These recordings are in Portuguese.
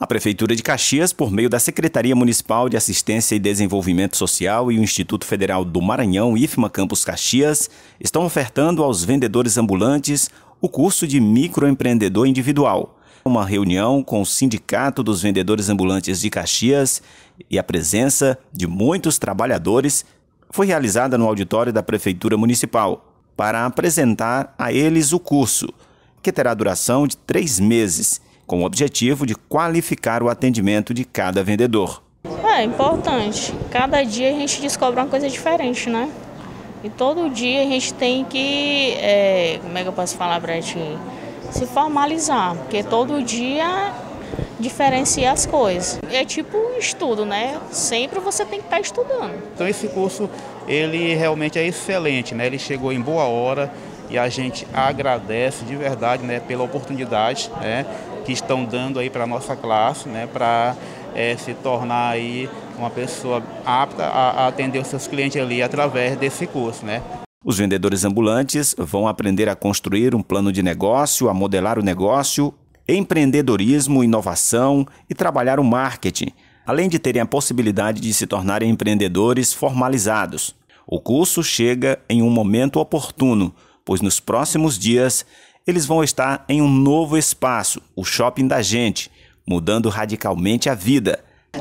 A Prefeitura de Caxias, por meio da Secretaria Municipal de Assistência e Desenvolvimento Social e o Instituto Federal do Maranhão, IFMA Campus Caxias, estão ofertando aos vendedores ambulantes o curso de microempreendedor individual. Uma reunião com o Sindicato dos Vendedores Ambulantes de Caxias e a presença de muitos trabalhadores foi realizada no auditório da Prefeitura Municipal para apresentar a eles o curso, que terá duração de três meses com o objetivo de qualificar o atendimento de cada vendedor. É importante. Cada dia a gente descobre uma coisa diferente, né? E todo dia a gente tem que, é, como é que eu posso falar para ti? Se formalizar, porque todo dia diferencia as coisas. É tipo um estudo, né? Sempre você tem que estar estudando. Então esse curso, ele realmente é excelente, né? Ele chegou em boa hora e a gente agradece de verdade, né, pela oportunidade, né? que estão dando aí para a nossa classe, né, para é, se tornar aí uma pessoa apta a, a atender os seus clientes ali através desse curso, né. Os vendedores ambulantes vão aprender a construir um plano de negócio, a modelar o negócio, empreendedorismo, inovação e trabalhar o marketing, além de terem a possibilidade de se tornarem empreendedores formalizados. O curso chega em um momento oportuno, pois nos próximos dias eles vão estar em um novo espaço, o Shopping da Gente, mudando radicalmente a vida.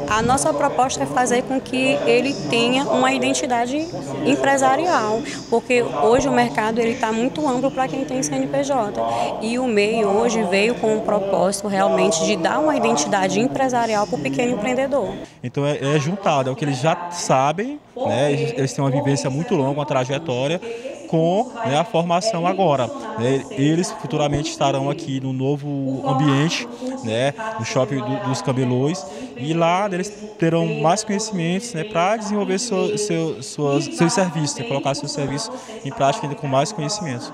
A nossa proposta é fazer com que ele tenha uma identidade empresarial, porque hoje o mercado ele está muito amplo para quem tem CNPJ e o MEI hoje veio com um propósito realmente de dar uma identidade empresarial para o pequeno empreendedor. Então é, é juntado, é o que eles já sabem, né? eles têm uma vivência muito longa, uma trajetória com né, a formação agora. Né, eles futuramente estarão aqui no novo ambiente, né, no shopping do, dos camelôs, e lá eles terão mais conhecimentos né, para desenvolver seu, seu, suas, seus serviços, né, colocar seus serviços em prática ainda com mais conhecimentos.